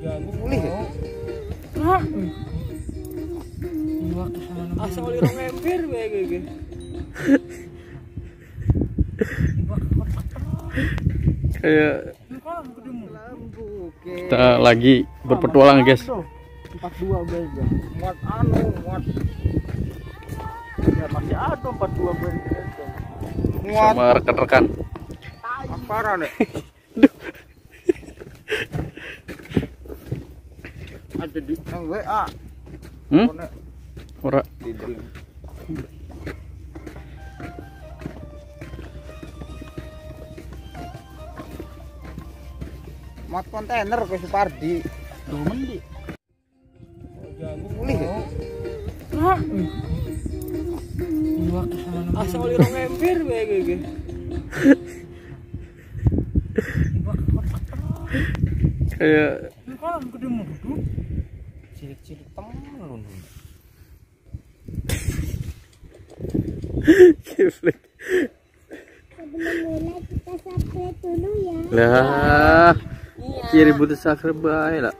Mulih ya? Nah. Oli rong ember iki. Kayak kita lagi berpetualang guys. 42 guys. Muat anu, muat Ya masih ada 42 guys. muat Sama rekan-rekan. apa nih? Ada di yang WA. Hmm? Ora. di dalam. Muat kontainer ke Supardi. Domen di. Mulih ya? Nah. Ke sana. Asal oli rong ember wae iki. Kayak Kan ketemu duduk. Cilik-cilik temen lu. kiflik. Sebelum mulai kita subscribe dulu ya. Lah. Kiri butuh subscribe bae lah.